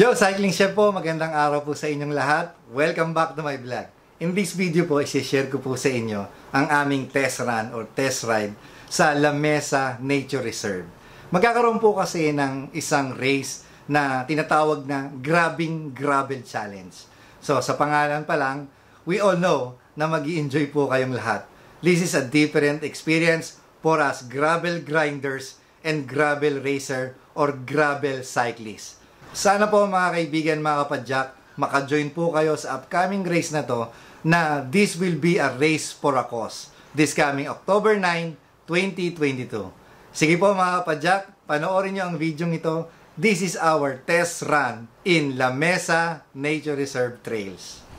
Yo, Cycling Chef po, magandang araw po sa inyong lahat. Welcome back to my vlog. In this video po, isi-share ko po sa inyo ang aming test run or test ride sa La Mesa Nature Reserve. Magkakaroon po kasi ng isang race na tinatawag na Grabbing Gravel Challenge. So, sa pangalan pa lang, we all know na mag enjoy po kayong lahat. This is a different experience for us gravel grinders and gravel racer or gravel cyclists. Sana po mga kaibigan, mga kapadyak, maka-join po kayo sa upcoming race na to na this will be a race for a cause this coming October 9, 2022. Sige po mga kapadyak, panoorin nyo ang video ito. This is our test run in La Mesa Nature Reserve Trails.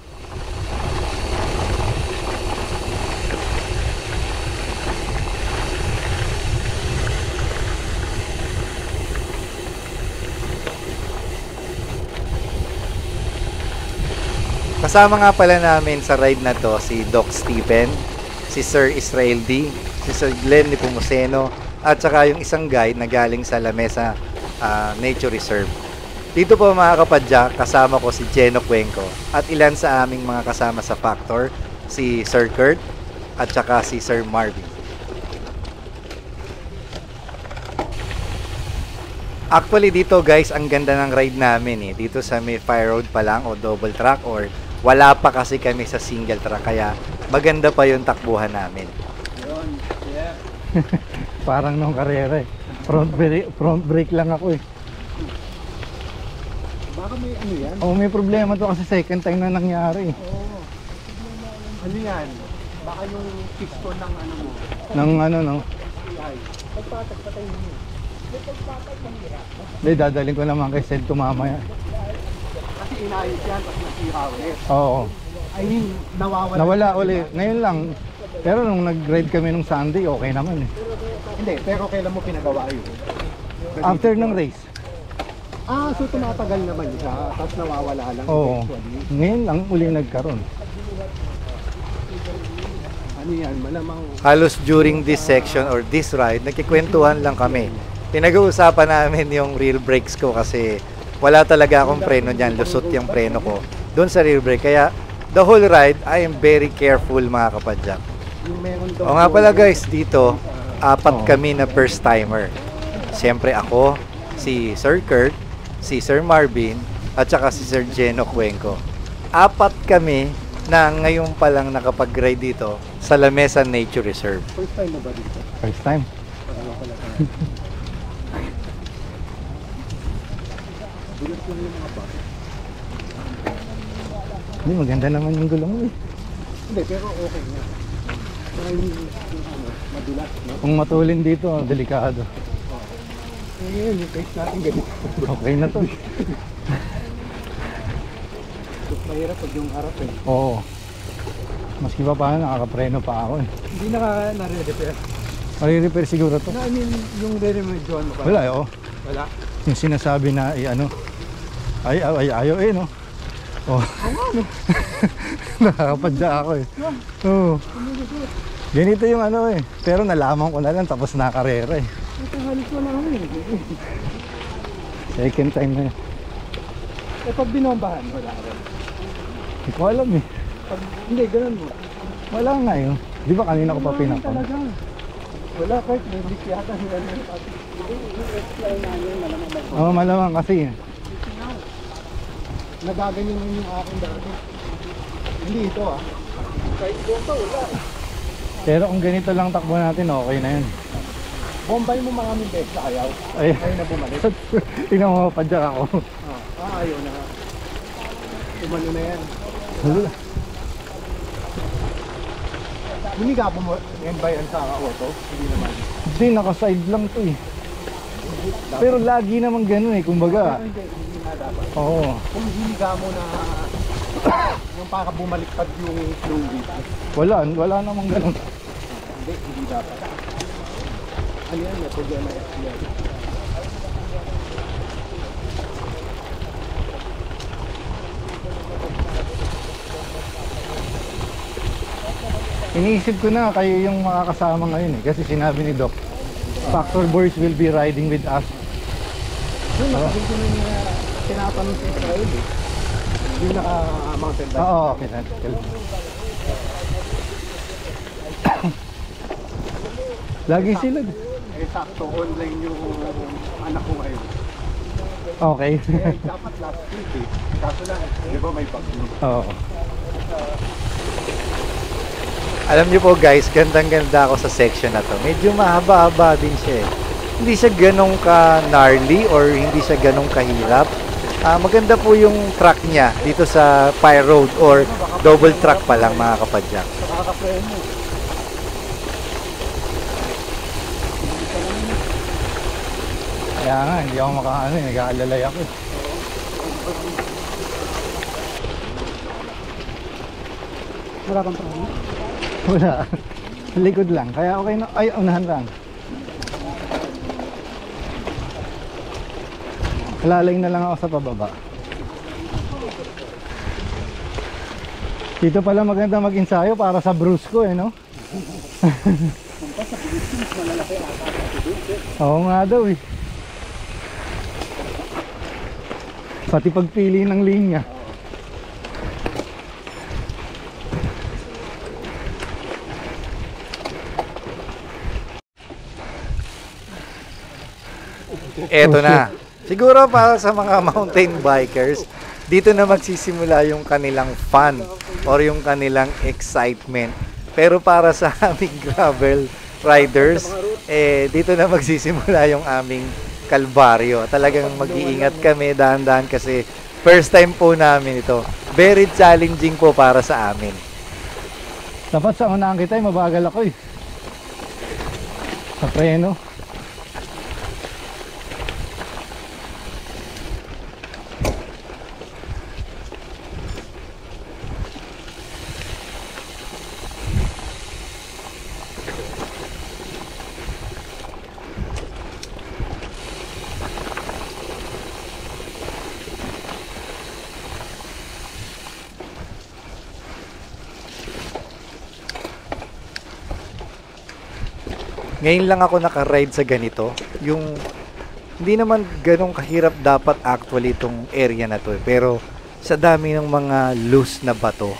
Kasama nga pala namin sa ride na to si Doc Stephen, si Sir Israel D, si Sir Glenn Nepomuceno, at saka yung isang guide na galing sa La Mesa ah, Nature Reserve. Dito po mga kapadya, kasama ko si Jeno Cuenco at ilan sa aming mga kasama sa Factor, si Sir Kurt at saka si Sir Marvin. Actually dito guys, ang ganda ng ride namin eh. Dito sa may fire road pa lang o double track or wala pa kasi kami sa single track kaya maganda pa yung takbuhan namin. Parang nung karera eh. Front brake, front brake lang ako eh. Baka may ano yan? Oh, may problema to kasi second time na nangyari eh. Oo. Ano yan? Baka yung piston ng ano mo. Nang ano no. Pagpatag patay mo. Hindi, dadaling ko naman kay Sed mamaya. Kasi inayos yan tapos nasira ulit. Oo. I mean, nawawala. Nawala uli. Ngayon lang. Pero nung nag-ride kami nung Sunday, okay naman eh. Hindi, pero kailan mo pinagawa yun? After ng race. Ah, so tumatagal naman siya. Tapos nawawala lang Oo. eventually. Ngayon lang uli nagkaroon. Ano yan? Malamang Halos during this section or this ride, nagkikwentuhan lang kami. Pinag-uusapan namin yung rear brakes ko kasi wala talaga akong preno niyan. Lusot yung preno ko doon sa rear brake. Kaya the whole ride, I am very careful mga kapadyak. yung meron daw. O nga pala guys, dito, apat kami na first timer. Siyempre ako, si Sir Kurt, si Sir Marvin, at saka si Sir Jeno Cuenco. Apat kami na ngayon pa lang nakapag-ride dito sa La Mesa Nature Reserve. First time mo ba dito? First time. Yung mga. Hindi, maganda naman yung gulong eh. Hindi, pero okay na. Pero yung, yung ano, madulas, no? Kung matulin dito, delikado. Ngayon, yung case natin ganito. Okay na to. Mas mahirap pag yung harap eh. Oo. Maski pa paano, nakakapreno pa ako eh. Hindi naka nare-repair. Mari-repair siguro to. Na, I mean, yung re-remedyoan mo pa. Wala, oo. Wala. Yung sinasabi na, eh, ano, ay, ay, ay, ayaw eh, no? Oh. Nakakapadya ako eh. Oo. Ganito yung ano eh. Pero nalaman ko na lang tapos nakarera eh. Ito halos wala ako eh. Second time na yun. Eh pag binombahan, wala rin. Hindi ko alam eh. Pag, hindi, ganun mo. Wala nga yun. Di ba kanina ko pa Wala pinapang? talaga. Wala, kahit may leak yata. Wala rin. Oo, oh, malamang kasi. Nagaganyan mo yung akin dati. Hindi ito ah. Kahit pa, wala. Pero kung ganito lang takbo natin, okay na yun. Bombay mo maraming beses ayaw. Ay, Ayaw na bumalik. tingnan mo, padyak ako. Ah, ah, ayaw na. Umano na yan. Wala. Humiga po mo yan ba yan sa auto? Hindi naman. Hindi, naka-side lang to eh. Pero lagi naman ganun eh, kumbaga. Pero hindi, hindi na dapat. Oo. Kung higa mo na yung para bumaliktad yung fluid. Wala, wala namang ganun. Hindi, hindi dapat. Ano yan? May problema yan. Iniisip ko na kayo yung makakasama ngayon eh. Kasi sinabi ni Doc, Factor Boys will be riding with us. Yun, nakasin ko na niya tinatanong sa Israel eh. Yung naka-mountain bike. Oo, okay na. Lagi sila. Eh, sakto online yung anak ko ngayon. Okay. Eh, dapat last week eh. Kaso lang, di ba may bagyo? Oo. Alam niyo po guys, gandang-ganda ako sa section na to. Medyo mahaba-haba din siya eh. Hindi siya ganong ka gnarly or hindi siya ganong kahirap. Ah, maganda po yung track niya dito sa Fire Road or double track pa lang mga kapadyak. Kaya nga, hindi ako makaano eh. Nag-aalalay ako eh. Wala kang preno? Wala. Likod lang. Kaya okay na. Ay, unahan lang. Lalay na lang ako sa pababa. Dito pala maganda mag-ensayo para sa bruise ko eh, no? Oo nga daw eh. Pati pagpili ng linya. Eto na. Siguro para sa mga mountain bikers, dito na magsisimula yung kanilang fun or yung kanilang excitement. Pero para sa aming gravel riders, eh, dito na magsisimula yung aming kalbaryo. Talagang mag-iingat kami dahan-dahan kasi first time po namin ito. Very challenging po para sa amin. Dapat sa unahan kita eh, mabagal ako eh. Sa preno. Ngayon lang ako naka-ride sa ganito. Yung hindi naman ganong kahirap dapat actually itong area na to. eh. Pero sa dami ng mga loose na bato,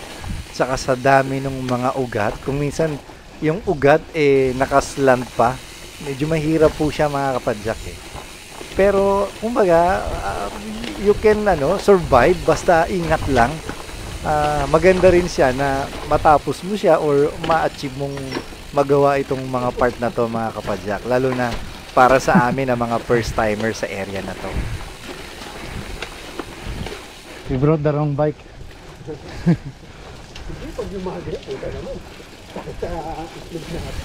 saka sa dami ng mga ugat, kung minsan yung ugat eh nakaslant pa, medyo mahirap po siya mga kapadyak eh. Pero kumbaga, ah, you can ano, survive basta ingat lang. Ah, maganda rin siya na matapos mo siya or ma-achieve mong magawa itong mga part na to mga kapadyak. Lalo na para sa amin na mga first timer sa area na to. We brought the wrong bike. Hindi, pag yumaga, puta naman. Kahit sa itlog.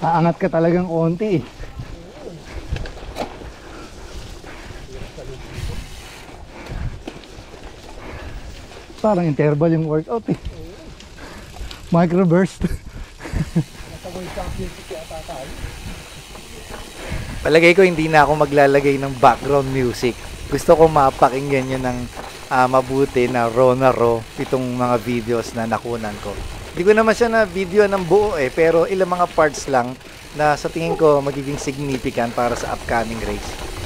Aangat ka talagang konti eh. Parang interval yung workout eh. Microburst. Palagay ko hindi na ako maglalagay ng background music. Gusto ko mapakinggan yun ng ah, mabuti na raw na raw itong mga videos na nakunan ko. Hindi ko naman siya na video ng buo eh, pero ilang mga parts lang na sa tingin ko magiging significant para sa upcoming race.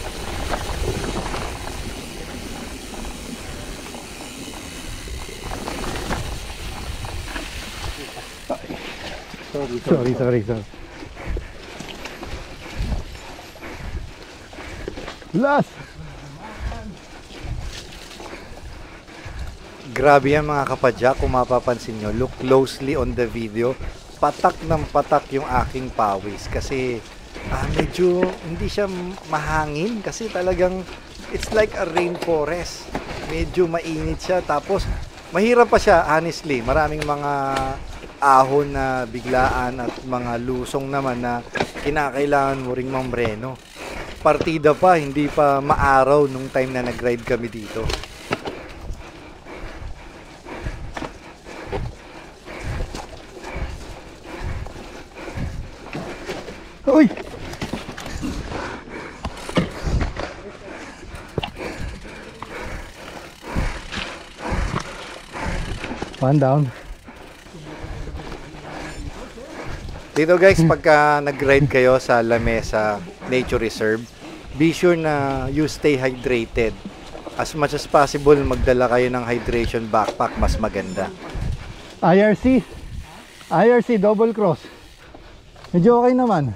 Sorry, Sorry, sorry, sorry. Last! Grabe yan mga kapadya, kung mapapansin nyo, look closely on the video. Patak ng patak yung aking pawis kasi ah, medyo hindi siya mahangin kasi talagang it's like a rainforest. Medyo mainit siya tapos mahirap pa siya honestly. Maraming mga ahon na biglaan at mga lusong naman na kinakailangan mo ring mambreno. Partida pa, hindi pa maaraw nung time na nag-ride kami dito. Uy! One down. Dito guys, pagka nag-ride kayo sa La Mesa Nature Reserve, be sure na you stay hydrated. As much as possible, magdala kayo ng hydration backpack, mas maganda. IRC. IRC double cross. Medyo okay naman.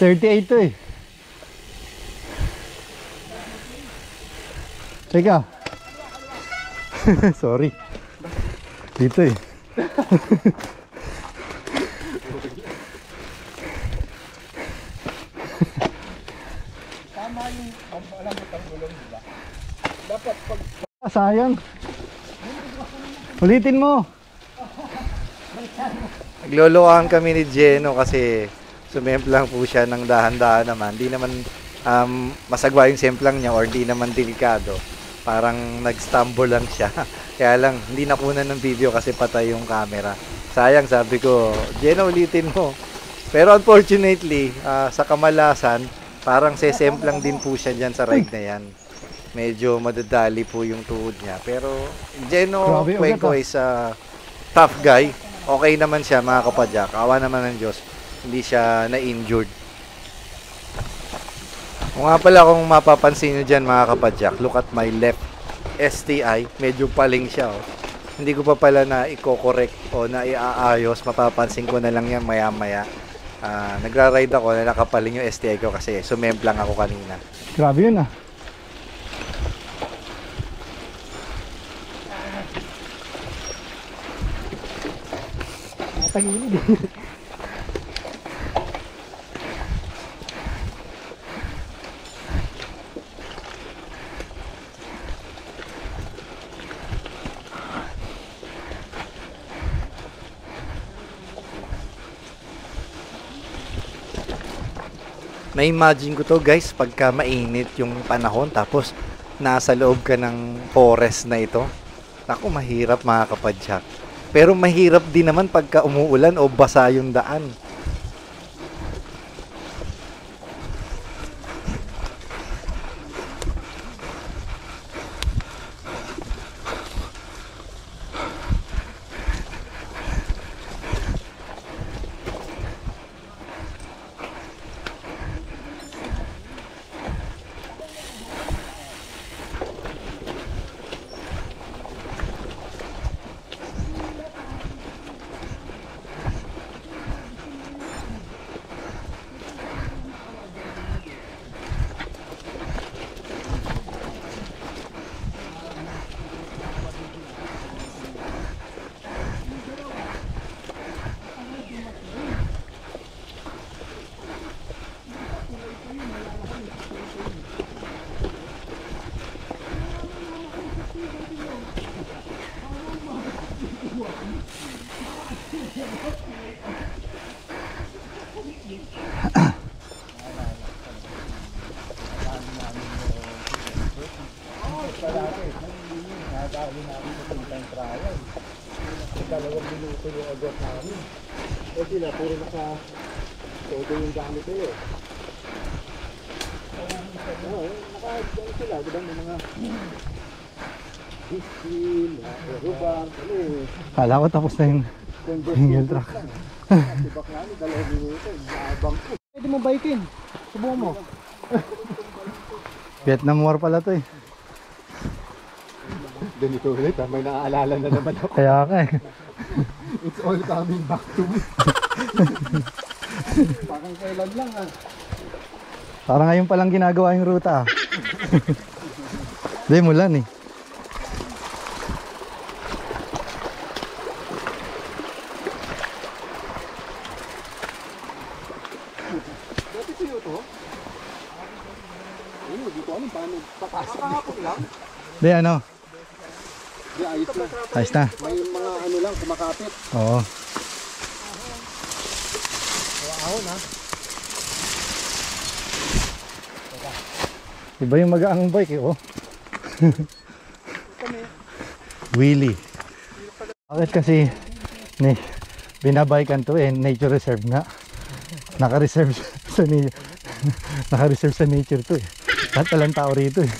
38 to eh. Teka. Sorry. Dito eh. Ah, sayang. Ulitin mo. Naglolokohan kami ni Jeno kasi sumemplang po siya ng dahan-dahan naman. Di naman um, masagwa yung semplang niya or di naman delikado. Parang nag-stumble lang siya. Kaya lang, hindi nakunan ng video kasi patay yung camera. Sayang, sabi ko, Jeno, ulitin mo. Pero unfortunately, ah, sa kamalasan, parang sesemplang din po siya dyan sa ride na yan. Medyo madadali po yung tuhod niya. Pero Jeno Cuenco ah. is a tough guy. Okay naman siya mga kapadyak. Awa naman ng Diyos. Hindi siya na-injured. Kung nga pala kung mapapansin nyo dyan mga kapadyak, look at my left STI. Medyo paling siya. Oh. Hindi ko pa pala na i-correct o na iaayos. Mapapansin ko na lang yan maya-maya. Ah, nagra-ride ako na nakapaling yung STI ko kasi sumemplang ako kanina. Grabe yun ah. Tagilid. Na-imagine ko to guys pagka mainit yung panahon tapos nasa loob ka ng forest na ito. Naku, mahirap mga kapadyak. Pero mahirap din naman pagka umuulan o basa yung daan. Naka todo yung gamit nila. eh. Oo, ano sila, di ba may mga Diskin, Rubang, ano eh. Kala ko tapos na yung single track. Tibak nga ni dalawang minuto, yabang ko. Pwede mo baikin. Subukan mo. Vietnam War pala to eh. Ganito ulit ha, may naaalala na naman ako. Kaya ka eh. All coming back to me. Parang kailan lang ah. Parang ngayon palang ginagawa yung ruta ah. Hindi, mulan eh. Hindi, ano? Ayos na. Ayos na. Lang, kumakapit. Oo. Ahon ha. Iba yung mag-aang bike eh, oh. Wheelie. Bakit kasi ni binabikan to eh, nature reserve nga. Naka-reserve sa ni naka-reserve sa nature to eh. Lahat palang tao rito eh.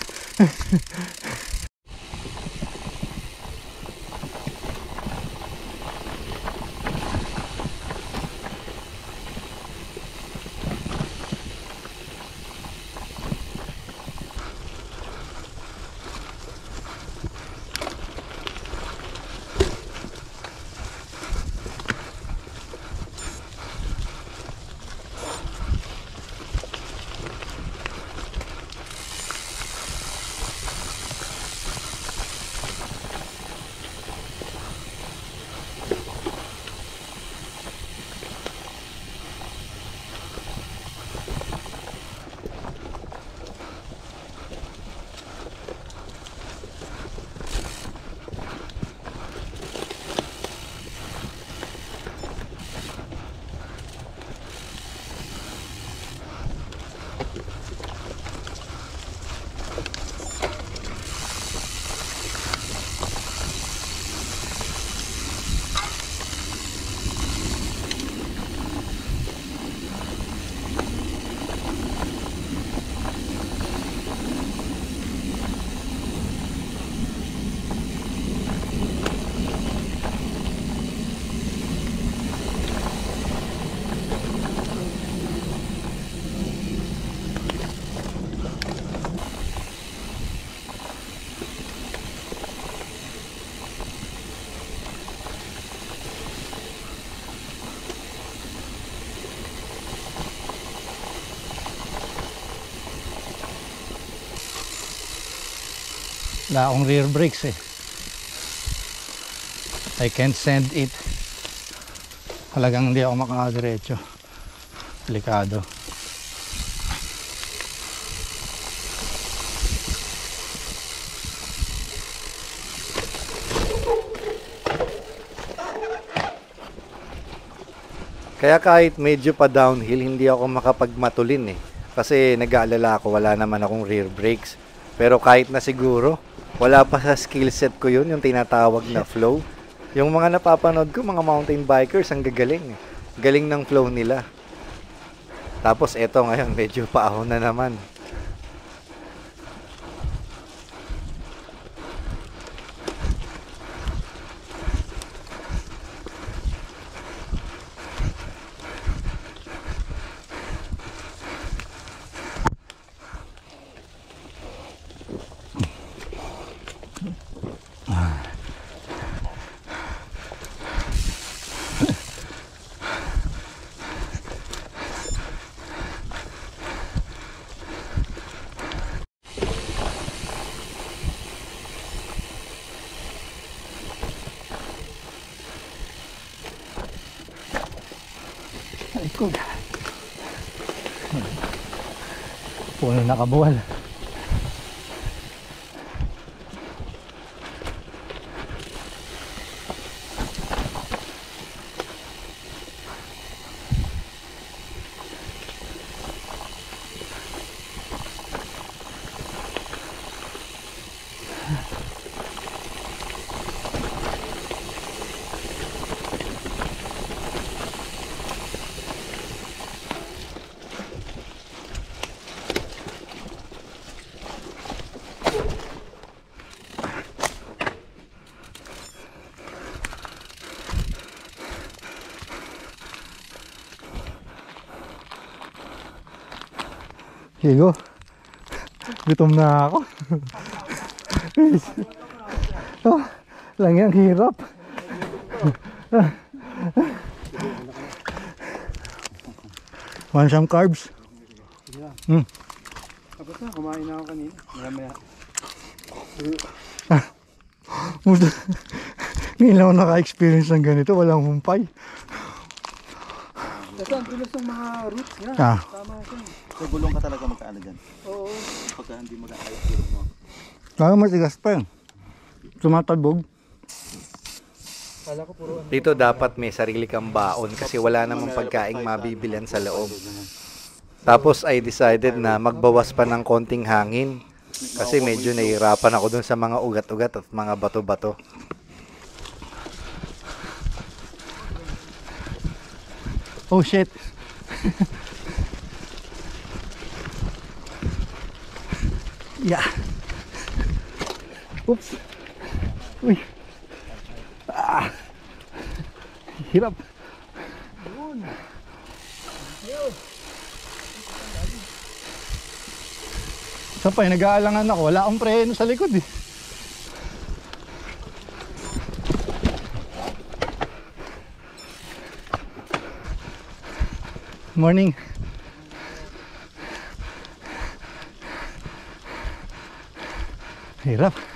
Wala akong rear brakes eh. I can't send it. Halagang hindi ako makakadiretso. Delikado. Kaya kahit medyo pa downhill, hindi ako makapagmatulin eh. Kasi nag-aalala ako, wala naman akong rear brakes. Pero kahit na siguro, wala pa sa skill set ko yun, yung tinatawag na flow. Yung mga napapanood ko, mga mountain bikers, ang gagaling. Galing ng flow nila. Tapos eto ngayon, medyo paahon na naman. Puno nakabuwal. Higo. Gutom na ako. oh, lang yan, hirap. Want some carbs? Tapos na, kumain na ako kanina. Maya maya. Musta? Ngayon lang ako naka-experience ng ganito, walang humpay. Kasi ang tulos ng mga roots niya. Ah, Tama siya. So gulong ka talaga magkaano dyan. Oo. Pagka hindi mag-aayos gulong mo. kaya matigas pa yan. Tumatalbog. Ko ano. Dito dapat may sarili kang baon kasi wala namang pagkaing mabibilan sa loob. Tapos I decided na magbawas pa ng konting hangin kasi medyo nahihirapan ako dun sa mga ugat-ugat at mga bato-bato. Oh shit. yeah. Oops. Uy. Ah. Hirap. Sa pa, nag-aalangan ako. Wala akong preno sa likod eh. Morning. Hirap.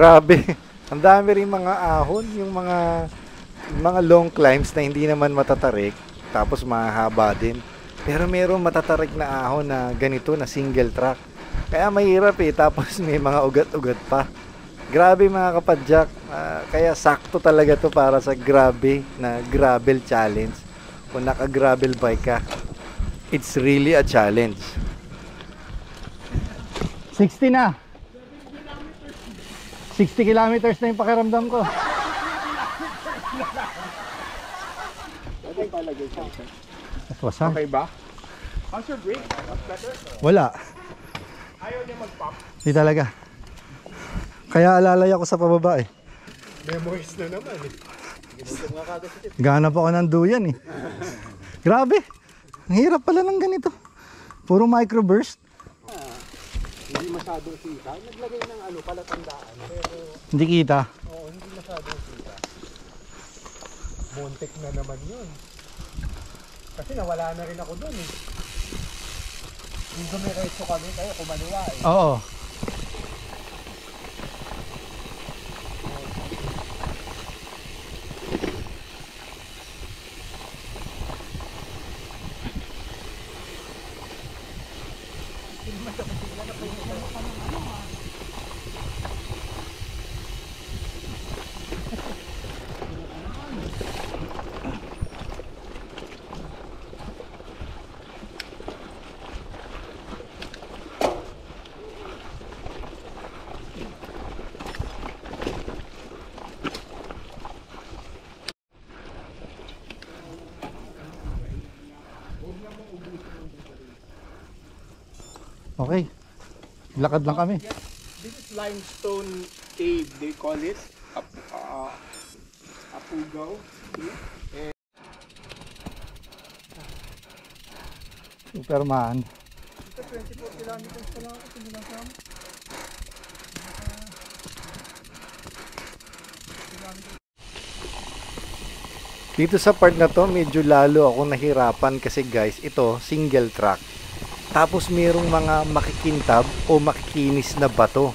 Grabe. Ang dami rin mga ahon, yung mga mga long climbs na hindi naman matatarik, tapos mahaba din. Pero meron matatarik na ahon na ganito na single track. Kaya mahirap eh, tapos may mga ugat-ugat pa. Grabe mga kapadyak, Ah, kaya sakto talaga to para sa grabe na gravel challenge. Kung naka-gravel bike ka, it's really a challenge. 60 na. 60 kilometers na yung pakiramdam ko. Wasan? Okay ba? How's your brake? Better? Wala. Ayaw niya mag-pop. Di talaga. Kaya alalay ako sa pababa eh. Memories na naman eh. Ganap ako ng duyan eh. Grabe. Ang hirap pala ng ganito. Puro microburst. Hindi masyadong kita. Naglagay ng ano, palatandaan. Pero, Hindi kita. oo, hindi masyadong kita. Montek na naman yun. Kasi nawala na rin ako dun eh. Yung dumiretso kami, kaya kumaliwa eh. Oo. Okay. Lakad lang kami. This is limestone cave, they call it. Ap uh, Apugaw. Superman. Ito 24 kilometers pa lang ako sinilang Dito sa part na to, medyo lalo ako nahirapan kasi guys, ito single track. Tapos mayroong mga makikintab o makikinis na bato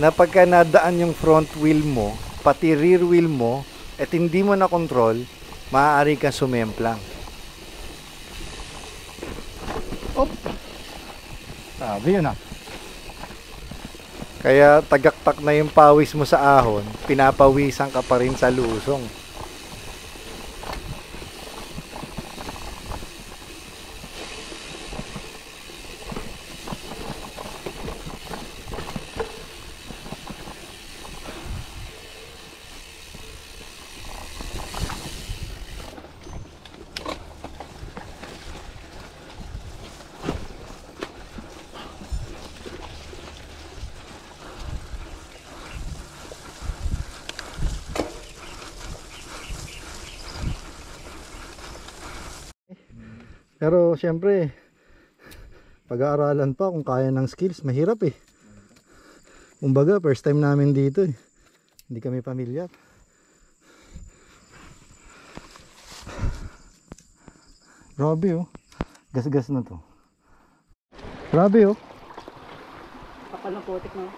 na pagka nadaan yung front wheel mo, pati rear wheel mo, at hindi mo na control, maaari kang sumemplang. Sabi yun ah. Kaya tagaktak na yung pawis mo sa ahon, pinapawisan ka pa rin sa lusong. Pero syempre, pag-aaralan pa kung kaya ng skills, mahirap eh. Kumbaga, first time namin dito eh. Hindi kami pamilyar. Grabe oh. Gas-gas na to. Grabe oh. Kapal ng putik no?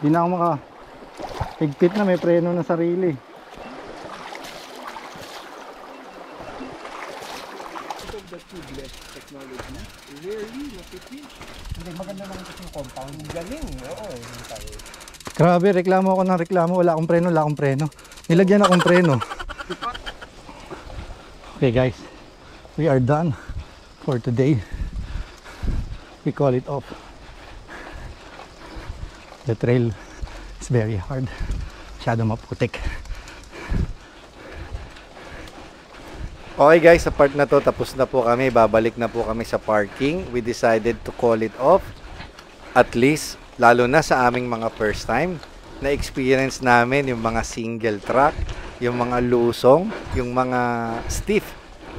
Di na ako maka higpit na may preno na sarili. The tubeless technology. Rarely, mapipil. Hindi, maganda naman kasi yung compound. Galing, oo. Hindi tayo. Grabe, reklamo ako ng reklamo. Wala akong preno, wala akong preno. Nilagyan akong preno. Okay guys, we are done for today. We call it off. The trail very hard. Masyado maputik. Okay guys, sa part na to tapos na po kami. Babalik na po kami sa parking. We decided to call it off. At least, lalo na sa aming mga first time, na experience namin yung mga single track, yung mga lusong, yung mga stiff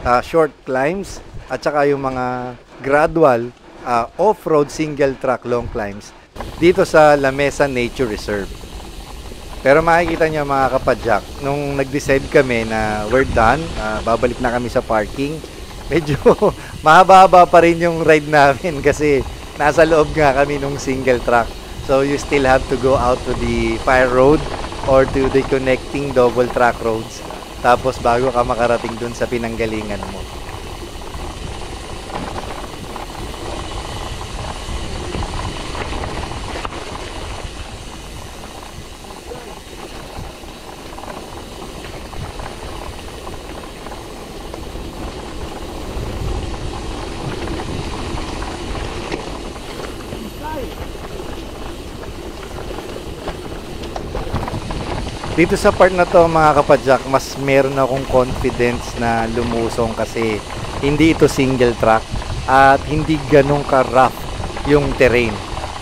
uh, short climbs, at saka yung mga gradual uh, off-road single track long climbs dito sa La Mesa Nature Reserve. Pero makikita nyo mga kapadyak, nung nag-decide kami na we're done, ah, babalik na kami sa parking, medyo mahaba-haba pa rin yung ride namin kasi nasa loob nga kami nung single track. So you still have to go out to the fire road or to the connecting double track roads. Tapos bago ka makarating dun sa pinanggalingan mo. Dito sa part na to mga kapadyak, mas meron akong confidence na lumusong kasi hindi ito single track at hindi ganun ka-rough yung terrain.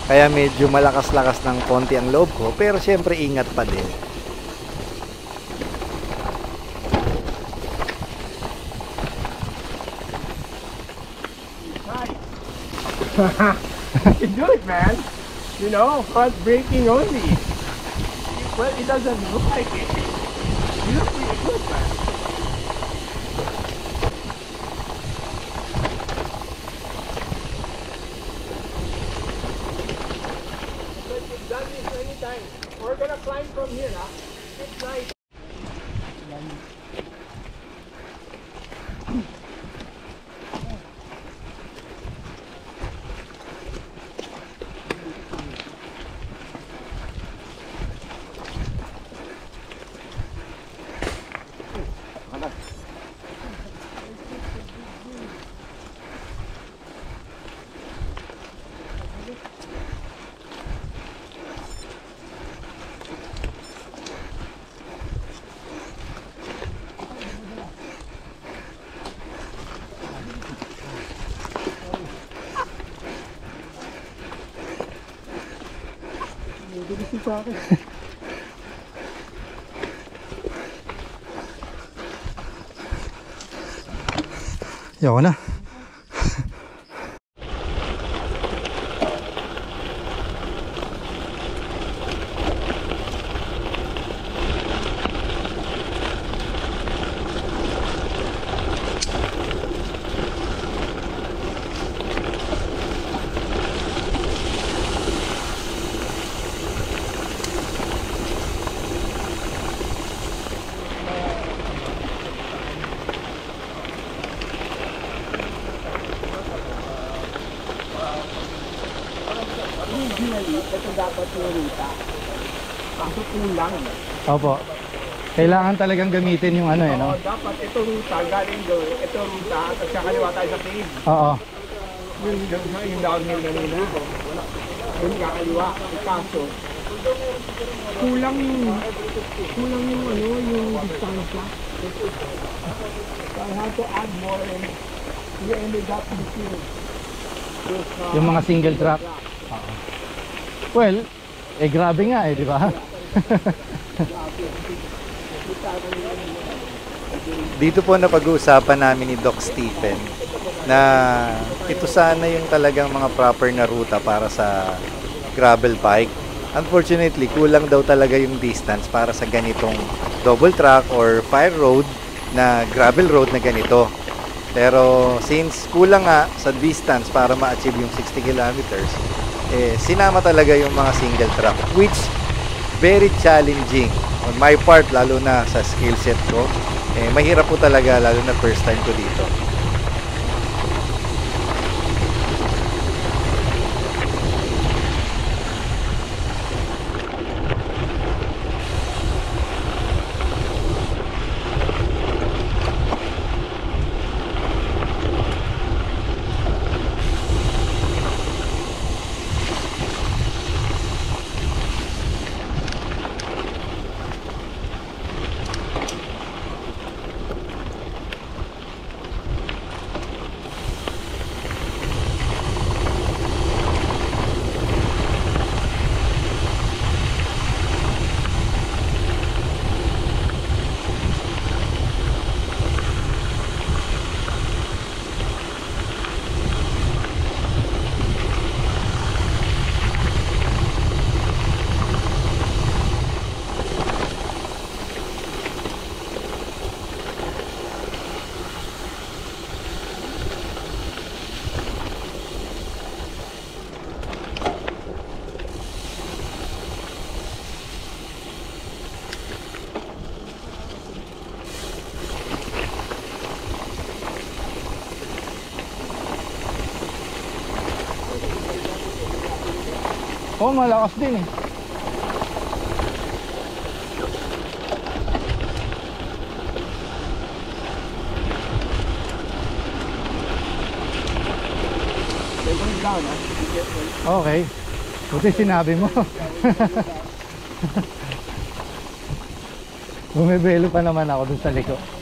Kaya medyo malakas-lakas ng konti ang loob ko pero syempre ingat pa din. You can do it, man. You know, heart breaking only. Well, it doesn't look like it. Yoko na. Opo. Kailangan talagang gamitin yung ano eh, no? Oo, dapat ito ruta, galing doon, ito ruta, at sa kaliwa tayo sa cave. Oo. Yung, yung, yung downhill kanina. Yung kakaliwa, kaso. Kulang yung, kulang yung ano, yung distansya. So I had to add more and we ended up between those, uh, Yung mga single track. Well, eh grabe nga eh, di ba? Dito po napag-uusapan namin ni Doc Stephen na ito sana yung talagang mga proper na ruta para sa gravel bike. Unfortunately, kulang daw talaga yung distance para sa ganitong double track or fire road na gravel road na ganito. Pero since kulang nga sa distance para ma-achieve yung 60 kilometers, eh, sinama talaga yung mga single track which very challenging on my part lalo na sa skill set ko. Eh, mahirap po talaga lalo na first time ko dito Oh, malakas din eh. Okay. Buti sinabi mo. Bumibelo pa naman ako dun sa liko.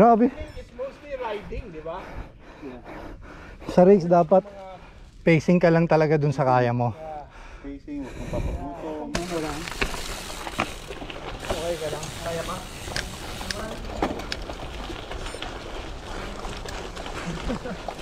Grabe. It's mostly riding, di ba? Sa race dapat pacing ka lang talaga dun sa kaya mo. Facing, huwag mong papagutom. Okay ka lang. Kaya pa? Yan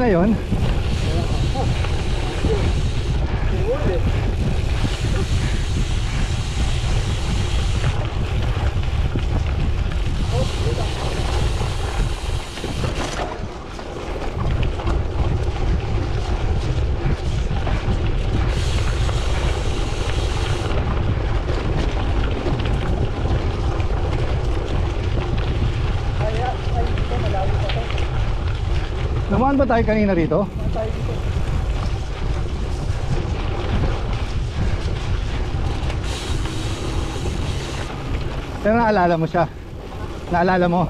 na yun. Namaan ba tayo kanina rito? Pero naalala mo siya? Naalala mo?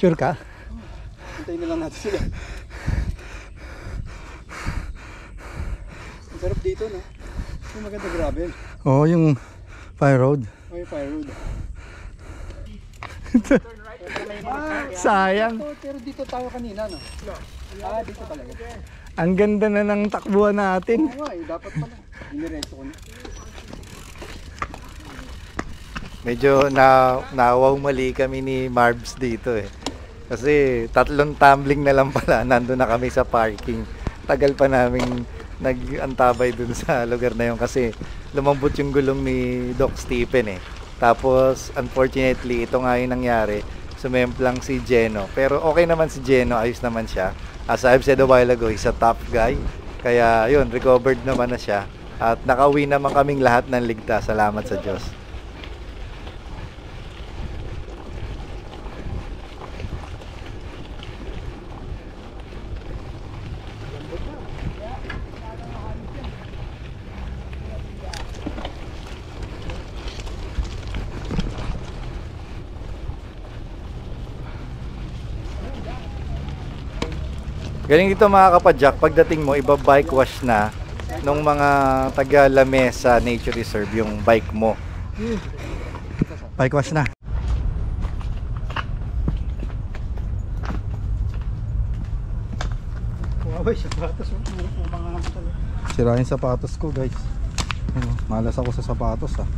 Sure ka? Hintayin na lang natin sila. Ang sarap dito, no? Yung maganda gravel. Oo, yung fire road. O yung fire road. Sayang. Oh, pero dito tayo kanina, no? Ah, dito talaga. Ang ganda na ng takbuhan natin. Oo nga eh, dapat pala. Iniretso ko na. Medyo na nawaw mali kami ni Marbs dito eh. Kasi tatlong tumbling na lang pala, nandun na kami sa parking. Tagal pa namin nag-antabay dun sa lugar na yun kasi lumambot yung gulong ni Doc Stephen eh. Tapos, unfortunately, ito nga yung nangyari. Sumemplang si Geno. Pero okay naman si Geno, ayos naman siya. As I've said a while ago, he's a top guy. Kaya yun, recovered naman na siya. At nakauwi naman kaming lahat ng ligtas. Salamat sa Diyos. Galing dito mga kapadyak, pagdating mo, iba bike wash na nung mga taga Lamesa Nature Reserve yung bike mo. Bike wash na. Wow, sapatos. Mga talaga. Sira yung sapatos ko guys. Ano, malas ako sa sapatos ah.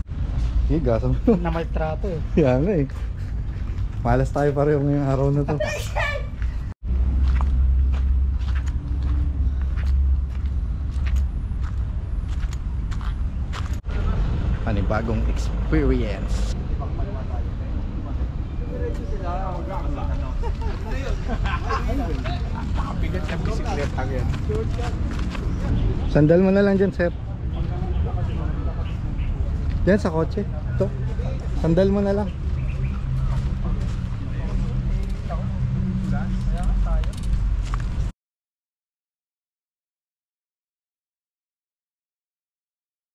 Sige, gasan mo. Na maltrato eh. Yan eh. Malas tayo pareho ngayong araw na to. Panibagong experience. Sandal mo na lang dyan, sir. Dyan sa kotse. Ito. Sandal mo na lang.